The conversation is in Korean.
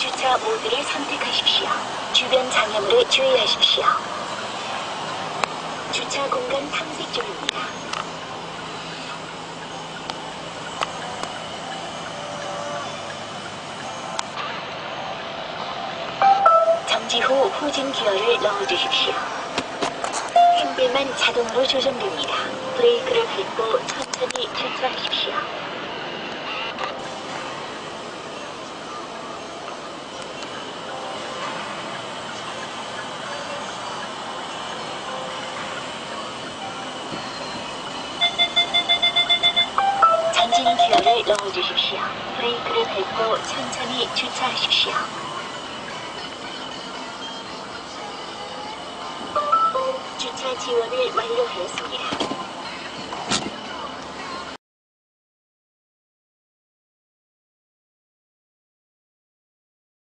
주차 모드를 선택하십시오. 주변 장애물에 주의하십시오. 주차 공간 탐색 중입니다. 정지 후 후진 기어를 넣어주십시오. 핸들만 자동으로 조정됩니다. 브레이크를 밟고 천천히 주차하십시오. 넣어주십시오. 브레이크를 밟고 천천히 주차하십시오. 주차 지원을 완료하였습니다.